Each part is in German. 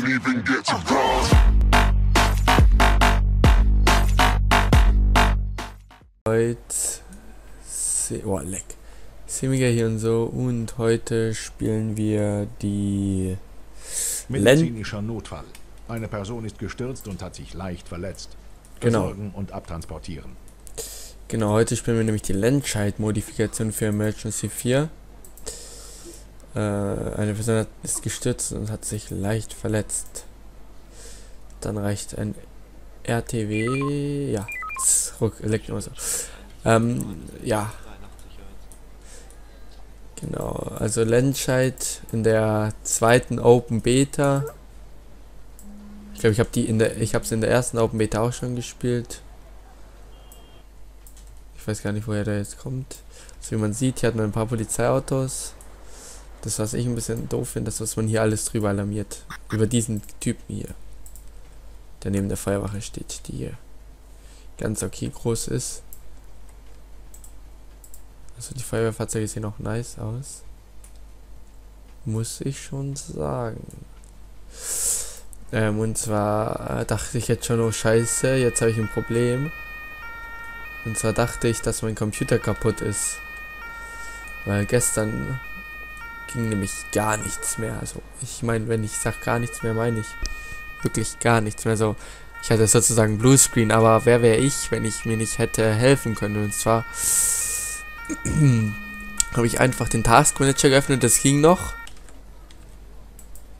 can even get to God. Heute se oh, leck. Semiger hier und so und heute spielen wir die Len Medizinischer Notfall. Eine Person ist gestürzt und hat sich leicht verletzt. Genau. Versorgen und abtransportieren. Genau, heute spielen wir nämlich die Landscheid-Modifikation für Emergency 4. Äh, eine Person ist gestürzt und hat sich leicht verletzt. Dann reicht ein RTW. Ja, zurück, Elektro. Ähm, ja. Genau, also Landscheid in der zweiten Open Beta. Ich glaube, ich habe die in der, ich habe es in der ersten Open Beta auch schon gespielt. Ich weiß gar nicht, woher der jetzt kommt. Also wie man sieht, hier hat man ein paar Polizeiautos. Das, was ich ein bisschen doof finde, das, was man hier alles drüber alarmiert. Über diesen Typen hier. Der neben der Feuerwache steht, die hier ganz okay groß ist. Also die Feuerwehrfahrzeuge sehen auch nice aus. Muss ich schon sagen. Ähm, und zwar dachte ich jetzt schon, oh scheiße, jetzt habe ich ein Problem. Und zwar dachte ich, dass mein Computer kaputt ist. Weil gestern ging nämlich gar nichts mehr. Also ich meine, wenn ich sag gar nichts mehr, meine ich wirklich gar nichts mehr. So, ich hatte sozusagen Bluescreen, aber wer wäre ich, wenn ich mir nicht hätte helfen können? Und zwar habe ich einfach den Task Manager geöffnet, das ging noch.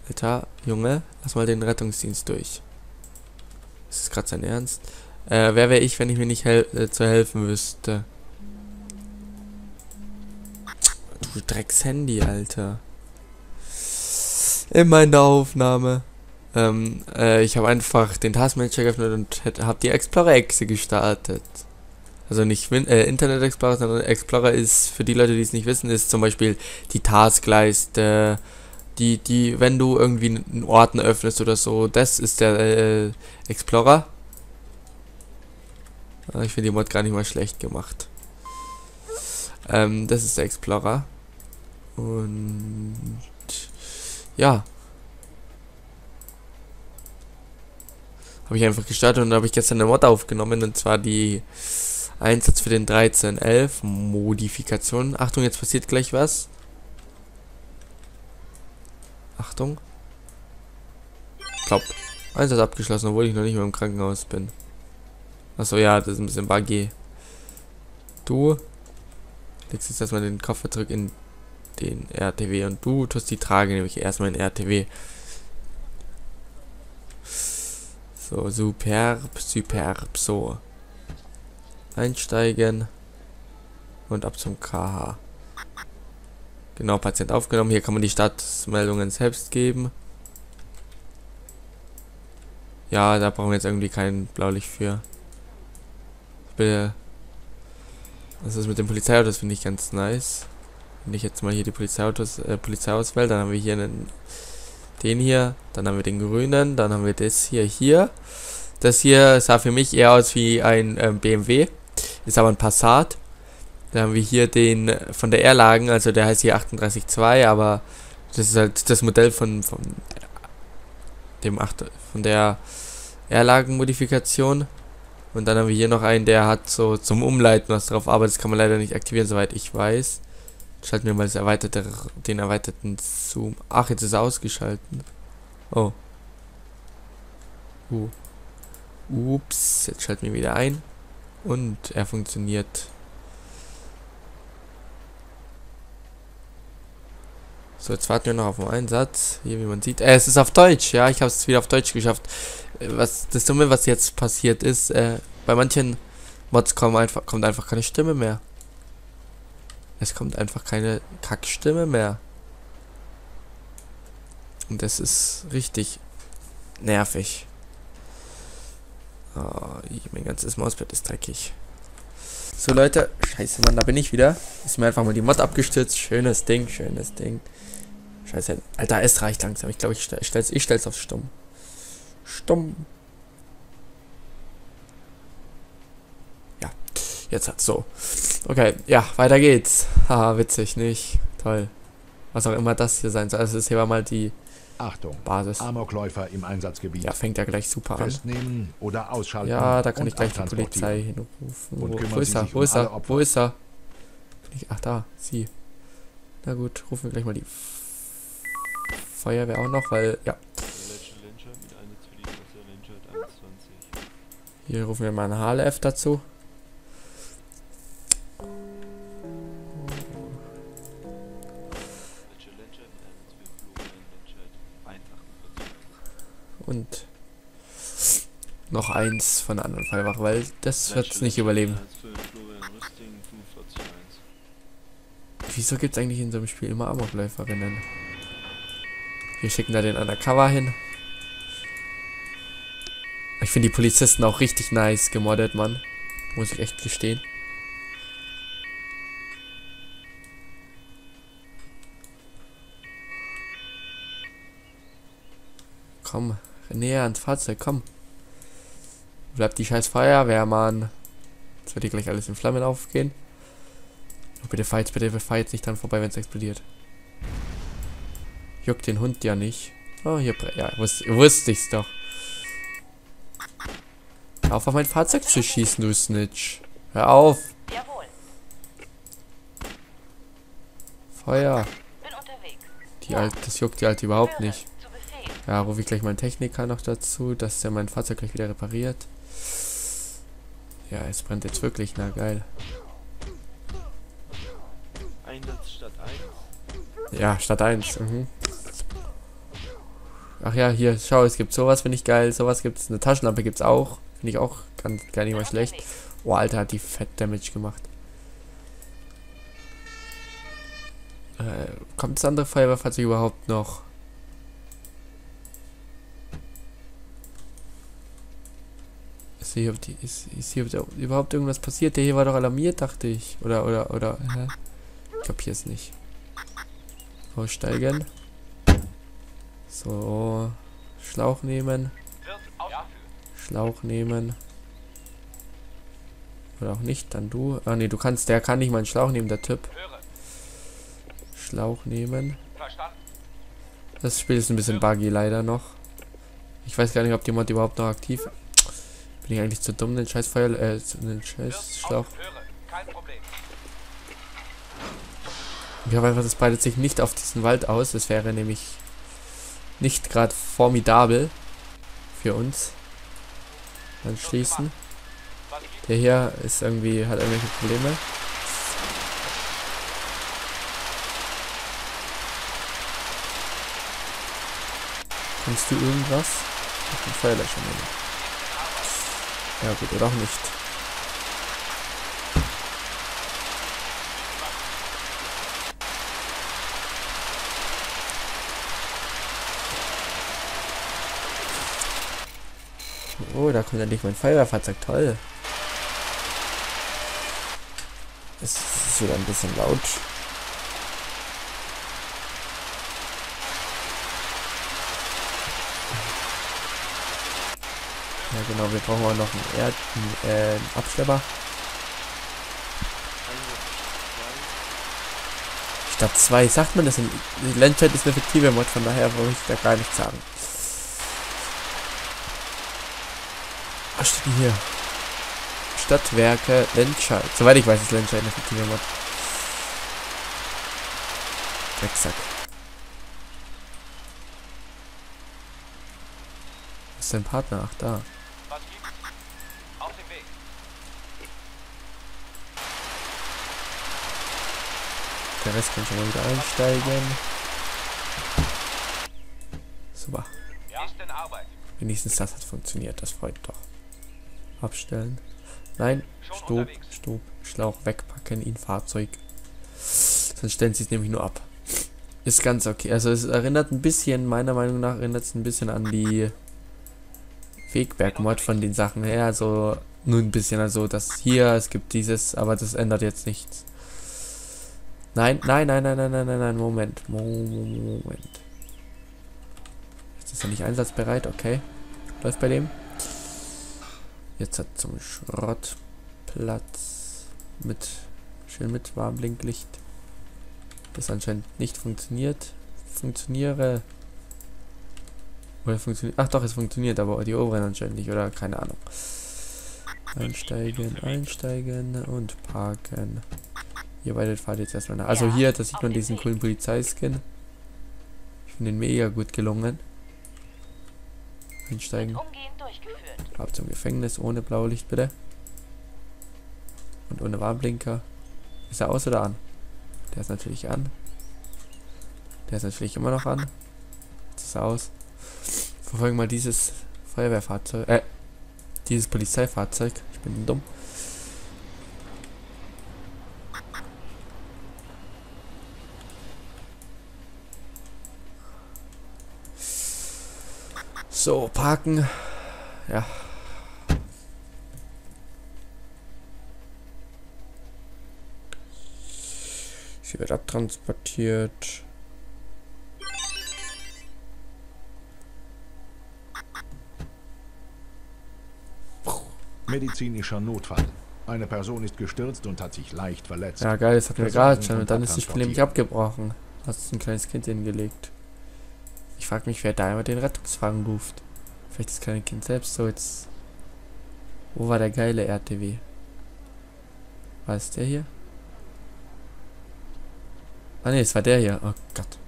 Alter, Junge, lass mal den Rettungsdienst durch. Das ist gerade sein Ernst. Äh, wer wäre ich, wenn ich mir nicht hel äh, zu helfen wüsste? Du Drecks-Handy, Alter. In der Aufnahme. Ähm, äh, ich habe einfach den Taskmanager geöffnet und habe die Explorer-Exe gestartet. Also nicht Win äh, Internet Explorer, sondern Explorer ist, für die Leute, die es nicht wissen, ist zum Beispiel die Taskleiste, die, die, wenn du irgendwie einen Ordner öffnest oder so, das ist der äh, Explorer. Ah, Ich finde die Mod gar nicht mal schlecht gemacht. Ähm, das ist der Explorer. Und ja. Habe ich einfach gestartet und habe ich gestern eine Mod aufgenommen und zwar die Einsatz für den 1311 Modifikation. Achtung, jetzt passiert gleich was. Achtung. Klopp. Einsatz abgeschlossen, obwohl ich noch nicht mehr im Krankenhaus bin. Achso, ja, das ist ein bisschen buggy. Du jetzt erstmal den Koffer zurück in den RTW und du tust die Trage nämlich erstmal in RTW. So, superb, superb, so. Einsteigen und ab zum KH. Genau, Patient aufgenommen. Hier kann man die Startmeldungen selbst geben. Ja, da brauchen wir jetzt irgendwie kein Blaulicht für. Bin, das ist mit dem Polizeiautos finde ich ganz nice. Wenn ich jetzt mal hier die Polizeiautos, äh, Polizeiauswahl, dann haben wir hier einen, den hier, dann haben wir den grünen, dann haben wir das hier, hier. Das hier sah für mich eher aus wie ein ähm, BMW, ist aber ein Passat. Dann haben wir hier den äh, von der Erlagen, also der heißt hier 38.2, aber das ist halt das Modell von, von dem 8, von der Erlagen-Modifikation. Und dann haben wir hier noch einen, der hat so zum Umleiten was drauf, aber das kann man leider nicht aktivieren, soweit ich weiß. Schalten wir mal das erweiterte, den erweiterten Zoom. Ach, jetzt ist er ausgeschalten. Oh. Uh. Ups, jetzt schalten wir wieder ein. Und er funktioniert. So, jetzt warten wir noch auf den Einsatz. Hier, wie man sieht. Äh, es ist auf Deutsch, ja. Ich habe es wieder auf Deutsch geschafft. Äh, Was das Dumme, was jetzt passiert ist, äh, bei manchen Mods kommen einfach, kommt einfach keine Stimme mehr. Es kommt einfach keine Kackstimme mehr. Und das ist richtig nervig. Oh, mein ganzes Mauspad ist dreckig. So Leute, scheiße Mann, da bin ich wieder. Ist mir einfach mal die Mod abgestürzt. Schönes Ding, schönes Ding. Scheiße. Alter, es reicht langsam. Ich glaube, ich, stell, ich, stell's, ich stell's auf stumm. Stumm. Ja, jetzt hat's so. Okay, ja, weiter geht's. Haha, witzig, nicht? Toll. Was auch immer das hier sein soll. Also, das hier war mal die Achtung. Basis. Amokläufer im Einsatzgebiet. Ja, fängt ja gleich super an. Festnehmen oder ausschalten. Ja, da kann ich gleich die. Polizei hinrufen. Wo, wo ist er? Wo ist er? Wo ist er? Ach, da. Sie. Na gut, rufen wir gleich mal die Feuerwehr auch noch, weil, ja. Letzte Lynchard mit Einsatz für die Klasse Lynchard 21. Hier rufen wir mal einen HLF dazu. Letzte Lynchard mit Einsatz für Florian Lynchard 148. Und noch eins von der anderen Feuerwache, weil das wird's nicht überleben. Einsatz für Florian Rüsting 451. Wieso gibt's eigentlich in so einem Spiel immer Amokläuferinnen? Wir schicken da den Undercover hin. Ich finde die Polizisten auch richtig nice gemoddet, Mann. Muss ich echt gestehen. Komm, näher ans Fahrzeug, komm. Bleibt die scheiß Feuerwehr, Mann. Jetzt wird hier gleich alles in Flammen aufgehen. Oh, bitte fahr jetzt, bitte fahr jetzt nicht dran vorbei, wenn es explodiert. Juckt den Hund ja nicht. Oh, hier, ja, wus wusste ich's doch. Hör auf, auf mein Fahrzeug zu schießen, du Snitch. Hör auf. Jawohl, Feuer. bin unterwegs. Die Alt, das juckt die Alte überhaupt nicht. Ja, rufe ich gleich meinen Techniker noch dazu, dass er mein Fahrzeug gleich wieder repariert. Ja, es brennt jetzt wirklich, na geil. Einsatz statt 1. Ja, statt 1. Mhm. Ach ja, hier, schau, es gibt sowas, finde ich geil. Sowas gibt's. Eine Taschenlampe gibt's auch. Finde ich auch ganz, gar nicht mal schlecht. Oh, Alter, hat die Fett Damage gemacht. Äh, kommt das andere Feuerwehrfahrzeug überhaupt noch? Ist hier, die, ist, ist hier überhaupt irgendwas passiert? Der hier war doch alarmiert, dachte ich. Oder, oder, oder, hä? Ich kapier's nicht. Aussteigen. So. Schlauch nehmen. Schlauch nehmen. Oder auch nicht, dann du. Ah ne, du kannst, der kann nicht mal einen Schlauch nehmen, der Typ. Schlauch nehmen. Das Spiel ist ein bisschen buggy leider noch. Ich weiß gar nicht, ob die Mod überhaupt noch aktiv Bin ich eigentlich zu dumm, den scheiß Feuer, äh, den scheiß Schlauch. Ich hoffe einfach, das breitet sich nicht auf diesen Wald aus. Das wäre nämlich nicht gerade formidabel für uns. Dann schließen. Der hier ist irgendwie, hat irgendwelche Probleme. Kannst du irgendwas? Ich den Feuerlöscher nehmen. Ja gut, oder auch nicht. Oh, da kommt endlich mein Feuerwehrfahrzeug. Toll. Es ist wieder ein bisschen laut. Ja genau, wir brauchen auch noch einen, Erd einen, äh, einen Abschlepper. Statt zwei, sagt man das in Landchat ist eine fiktive Mod, von daher brauche ich da gar nichts sagen. Was steht denn hier? Stadtwerke Lenzscheid. Soweit ich weiß, ist Lenzscheid eine fiktive Mod. Drecksack. Wo ist dein Partner? Ach, da. Was. Der Rest kann schon mal wieder einsteigen. Super. Wenigstens das hat funktioniert. Das freut doch. Abstellen. Nein. Stopp. Stopp. Schlauch wegpacken in Fahrzeug. Sonst stellen sie es nämlich nur ab. Ist ganz okay. Also es erinnert ein bisschen, meiner Meinung nach, erinnert es ein bisschen an die Wegberg-Mod von den Sachen her. Also nur ein bisschen. Also das hier, es gibt dieses, aber das ändert jetzt nichts. Nein, nein, nein, nein, nein, nein, nein, nein, Moment. Moment. Ist er nicht einsatzbereit, okay. Läuft bei dem. Jetzt hat zum Schrottplatz mit schön mit Warnblinklicht. Das anscheinend nicht funktioniert. Funktioniere. Oder funktioniert. Ach doch, es funktioniert, aber die oberen anscheinend nicht, oder? Keine Ahnung. Einsteigen, einsteigen und parken. Ihr beide fahrt jetzt erstmal nach. Also hier, da sieht man diesen coolen Polizeiskin. Ich finde den mega gut gelungen. Einsteigen. Ab zum Gefängnis ohne Blaulicht bitte. Und ohne Warnblinker. Ist er aus oder an? Der ist natürlich an. Der ist natürlich immer noch an. Jetzt ist er aus. Verfolgen mal dieses Feuerwehrfahrzeug. Äh, dieses Polizeifahrzeug. Ich bin dumm. So, parken. Ja. Wird abtransportiert. Medizinischer Notfall. Eine Person ist gestürzt und hat sich leicht verletzt. Ja, geil, das hatten wir Versuchen gerade schon. Und dann ist das Spiel nämlich abgebrochen. Hast ein kleines Kind hingelegt. Ich frage mich, wer da immer den Rettungswagen ruft. Vielleicht das kleine Kind selbst so jetzt. Wo war der geile RTW? War es der hier? Ah ne, es war der hier. Oh Gott.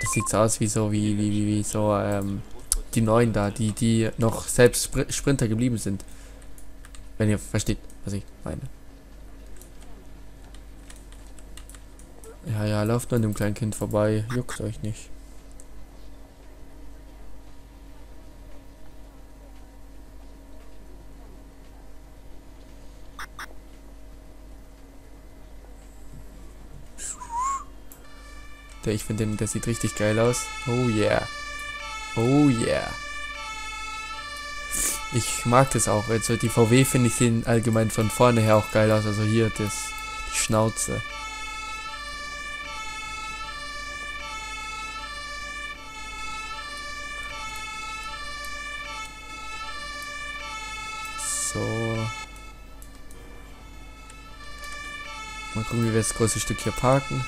Das sieht so aus wie so, wie, wie, wie, wie so, ähm, die neuen da, die, die noch selbst Spr Sprinter geblieben sind. Wenn ihr versteht, was ich meine. Ja, ja, lauft nur an dem kleinen Kind vorbei. Juckt euch nicht. Der, ich finde den, der sieht richtig geil aus. Oh yeah. Oh yeah. Ich mag das auch. Also die VW finde ich sehen allgemein von vorne her auch geil aus. Also hier das, die Schnauze. So. Mal gucken, wie wir das große Stück hier parken.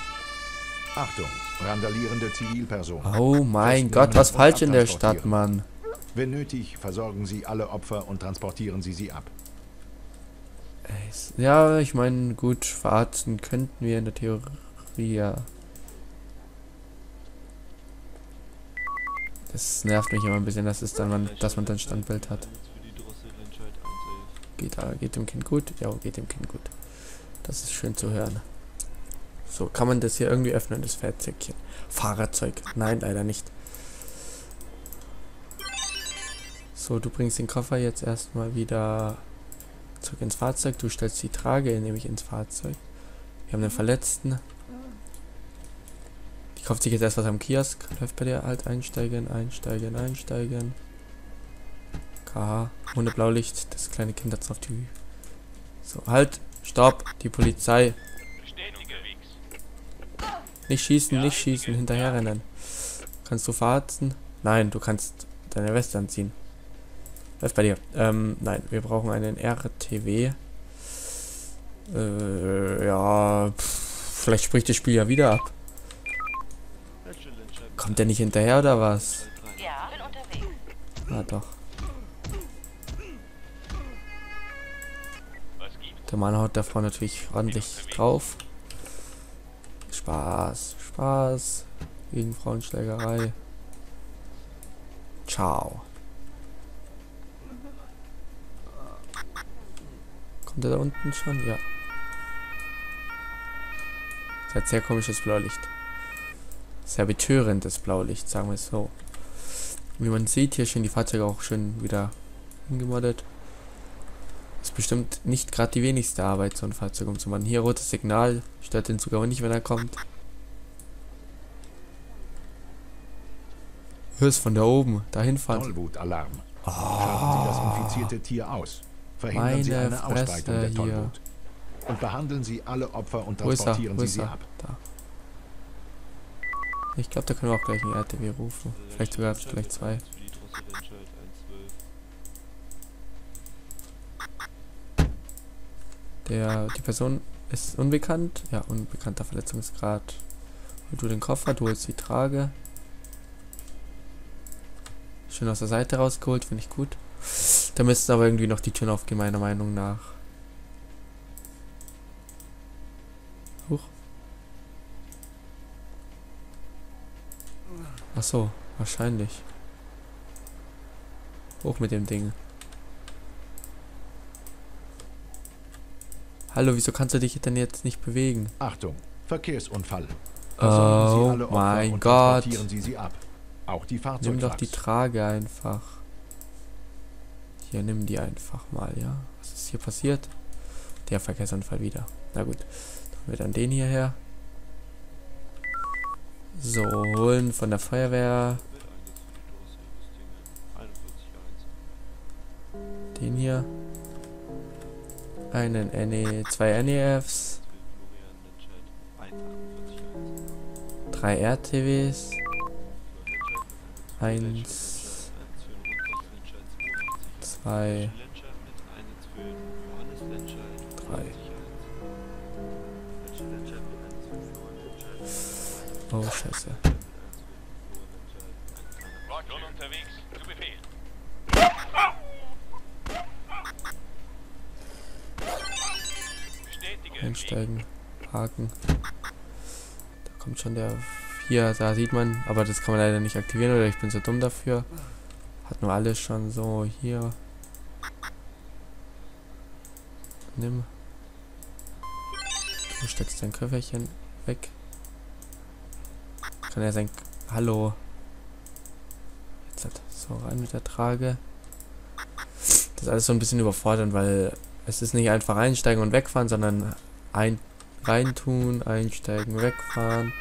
Achtung, randalierende Zivilperson. Oh mein Gott, was falsch in der Stadt. Mann. Wenn nötig, versorgen Sie alle Opfer und transportieren Sie sie ab. Ja, ich meine, gut, verarzten könnten wir in der Theorie ja. Das nervt mich immer ein bisschen, dass, es dann man, dass man dann Standbild hat. Für die Drossel entscheidet 111. Geht, geht dem Kind gut? Ja, geht dem Kind gut. Das ist schön zu hören. So, kann man das hier irgendwie öffnen, das Fahrzeugchen? Fahrerzeug. Nein, leider nicht. So, du bringst den Koffer jetzt erstmal wieder zurück ins Fahrzeug. Du stellst die Trage nämlich ins Fahrzeug. Wir haben den Verletzten. Die kauft sich jetzt erst was am Kiosk. Läuft bei dir halt einsteigen, einsteigen, einsteigen. KH, ohne Blaulicht. Das kleine Kind hat's auf die. So, halt, stopp, die Polizei. Nicht schießen, nicht schießen, hinterherrennen. Kannst du verharzen? Nein, du kannst deine Weste anziehen. Läuft bei dir. Ähm, nein, wir brauchen einen RTW. Äh, ja, pff, vielleicht spricht das Spiel ja wieder ab. Kommt der nicht hinterher oder was? 123. Ja, bin unterwegs. Ah, doch. Der Mann haut davor natürlich ordentlich drauf. Spaß, Spaß. Gegen Frauenschlägerei. Ciao. Kommt er da unten schon? Ja. Das hat sehr komisches Blaulicht. Sehr betörendes Blaulicht, sagen wir es so. Wie man sieht, hier stehen die Fahrzeuge auch schön wieder umgemoddet. Ist bestimmt nicht gerade die wenigste Arbeit, so ein Fahrzeug umzumachen. Hier rotes Signal, stört den Zug aber nicht, wenn er kommt. Hörst von da oben, dahin fahren. Tollwutalarm. Schalten Sie das infizierte Tier aus. Verhindern Sie Meine eine Ausbreitung Fresse der hier. Tollwut. Und behandeln Sie alle Opfer und er? transportieren Sie sie ab. Da. Ich glaube, da können wir auch gleich einen RTW rufen. Vielleicht sogar Rachel gleich zwei. entscheidet 1 Für die Drossel entscheidet 112. Der, die Person ist unbekannt. Ja, unbekannter Verletzungsgrad. Und du den Koffer, du holst die Trage. Schön aus der Seite rausgeholt, finde ich gut. Da müssten aber irgendwie noch die Türen aufgehen, meiner Meinung nach. Huch. Ach so, wahrscheinlich. Hoch mit dem Ding. Hallo, wieso kannst du dich denn jetzt nicht bewegen? Achtung, Verkehrsunfall. Oh mein Gott. Nimm doch die Trage einfach. Hier, nimm die einfach mal, ja. Was ist hier passiert? Der Verkehrsunfall wieder. Na gut. Dann wir dann den hierher. So, holen von der Feuerwehr. Wird eines Einen NE, zwei NEFs. Florian Lenschert 1. 48 1. Drei RTWs. Eins. Zwei. Drei. Oh, scheiße. Schon unterwegs. Zu Befehl. Einsteigen. Parken. Da kommt schon der... Hier, da sieht man. Aber das kann man leider nicht aktivieren oder ich bin so dumm dafür. Hat nur alles schon so. Hier. Nimm. Du steckst dein Köfferchen weg. Kann er sein... Hallo. Jetzt hat so rein mit der Trage. Das ist alles so ein bisschen überfordernd, weil es ist nicht einfach einsteigen und wegfahren, sondern ein reintun, einsteigen, wegfahren.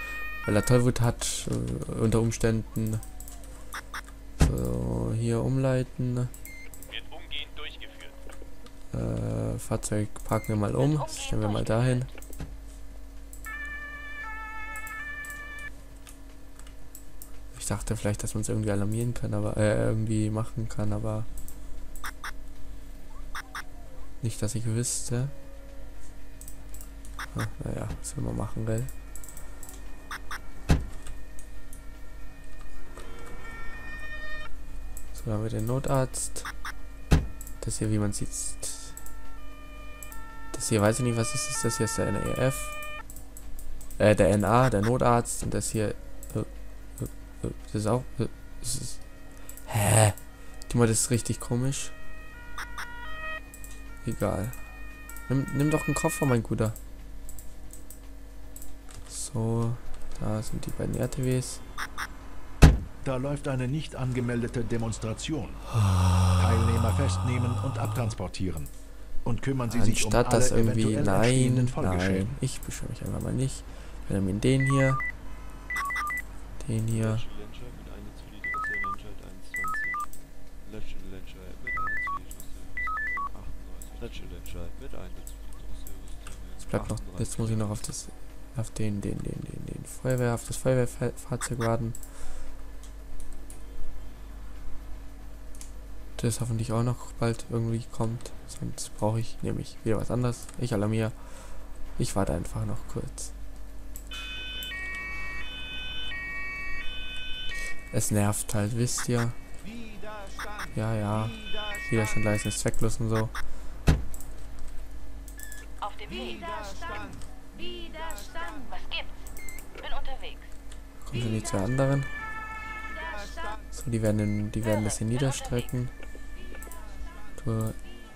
Weil er Tollwut hat, äh, unter Umständen. So, hier umleiten. Wird umgehend durchgeführt. Äh, Fahrzeug parken wir mal um. Das stellen wir mal dahin. Ich dachte vielleicht, dass man es irgendwie alarmieren kann, aber äh, irgendwie machen kann, aber nicht, dass ich wüsste. Naja, was will man machen, gell? So, dann haben wir den Notarzt. Das hier, wie man sieht, das hier weiß ich nicht, was ist das? Hier ist der NEF. Äh, der NA, der Notarzt. Und das hier. Äh, äh, äh, das ist auch. Das ist. Hä? Tu mal, das ist richtig komisch. Egal. Nimm, nimm doch einen Koffer, mein Guter. So, da sind die beiden RTWs. Da läuft eine nicht angemeldete Demonstration. Teilnehmer festnehmen und abtransportieren. Und kümmern Sie sich um Anstatt alle das irgendwie. Nein, nein. Ich beschwöre mich einfach mal nicht. Wir nehmen den hier. Den hier. Lösche Lenschert mit 1 für die Dose, Lenschert 21. Lösche Lenschert mit 1 für die Dose, Systeme 38. Lösche Lenschert mit 1 für die Dose, Systeme Jetzt bleibt noch. 38. Jetzt muss ich noch auf das. Auf den, den, den, den, den Feuerwehr, auf das Feuerwehrfahrzeug warten. Das hoffentlich auch noch bald irgendwie kommt. Sonst brauche ich nämlich wieder was anderes. Ich alarmiere. Ich warte einfach noch kurz. Es nervt halt, wisst ihr. Ja, ja. Widerstand leisten ist zwecklos und so. Auf dem. Widerstand! Widerstand! Was gibt's? Bin unterwegs. Kommen schon die zwei anderen. So, die werden, in, die werden das hier niederstrecken. Du,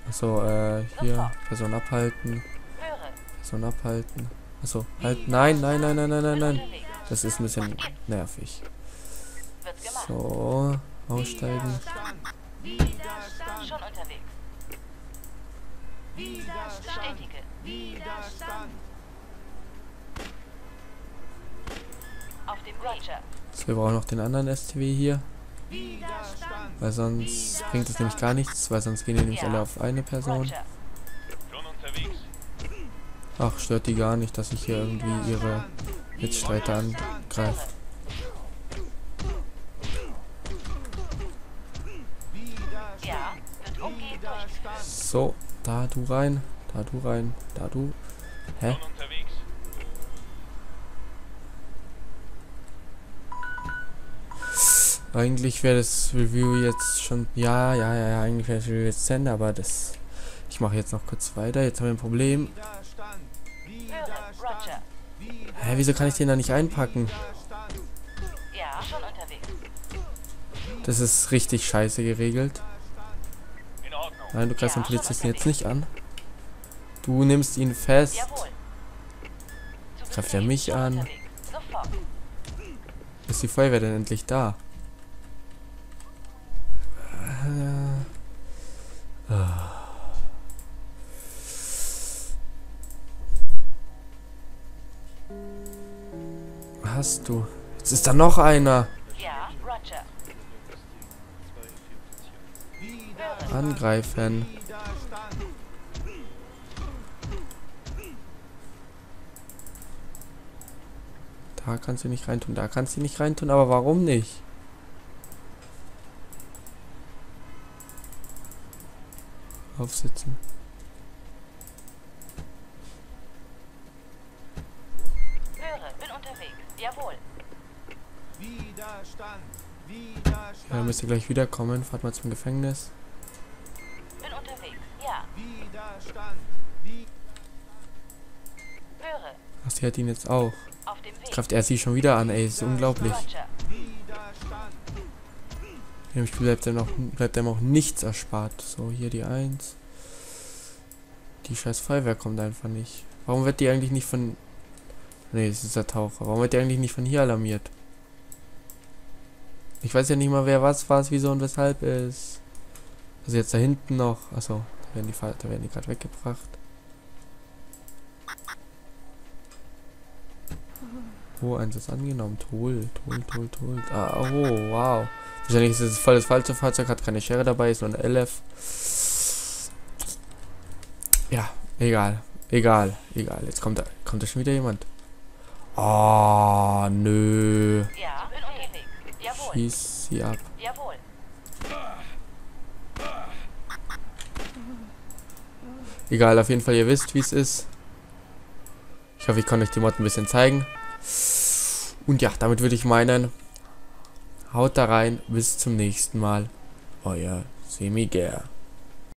achso, äh, hier, Person abhalten. Höre. Person abhalten. Achso, halt, nein, nein, nein, nein, nein, nein, nein. Das ist ein bisschen nervig. So, aussteigen. Widerstand! Schon unterwegs. Widerstand! Bestätige. Widerstand! So, wir brauchen noch den anderen STW hier. Widerstand! Weil sonst bringt es nämlich gar nichts, weil sonst gehen die nämlich Ja. alle auf eine Person. Ach, stört die gar nicht, dass ich hier irgendwie ihre Mitstreiter angreife. So, da du rein, da du rein, da du. Hä? Schon unterwegs. Eigentlich wäre das Review jetzt schon. Ja, ja, ja, ja, eigentlich wäre das Review jetzt zu Ende, aber das. Ich mache jetzt noch kurz weiter. Jetzt haben wir ein Problem. Hä, wieso kann ich den da nicht einpacken? Ja, schon unterwegs. Das ist richtig scheiße geregelt. Nein, du greifst Ja, den Polizisten jetzt nicht an. Du nimmst ihn fest. Greift er mich an? Ist die Feuerwehr denn endlich da? Hast du? Jetzt ist da noch einer. Ja, Roger. Angreifen. Da kannst du nicht reintun, da kannst du nicht reintun, aber warum nicht? Aufsitzen. höre, bin unterwegs. Jawohl. Widerstand. Ja, Widerstand. müsst ihr gleich wiederkommen. Fahrt mal zum Gefängnis. Bin unterwegs. Ja, Widerstand. Wie höre. Ach, sie hat ihn jetzt auch. Auf dem Weg. Greift er sie schon wieder an, ey, ist unglaublich. Dem Spiel bleibt ihm, noch, bleibt ihm auch nichts erspart. So, hier die 1. Die scheiß Feuerwehr kommt einfach nicht. Warum wird die eigentlich nicht von... Nee, das ist der Taucher. Warum wird die eigentlich nicht von hier alarmiert? Ich weiß ja nicht mal, wer was, was, wieso und weshalb ist. Also jetzt da hinten noch. Achso, da werden die, da werden die gerade weggebracht. Oh, Einsatz angenommen. Toll, toll, toll, toll. Ah, oh, wow. Wahrscheinlich ist es voll das falsche Fahrzeug, hat keine Schere dabei, ist nur ein LF. Ja, egal. Egal, egal. Jetzt kommt da, kommt da schon wieder jemand. Ah, nö. Ja, bin unterwegs. Jawohl. Schieß sie ab. Jawohl. Egal, auf jeden Fall, ihr wisst, wie es ist. Ich hoffe, ich konnte euch die Mod ein bisschen zeigen. Und ja, damit würde ich meinen, haut da rein, bis zum nächsten Mal. Euer Semiger.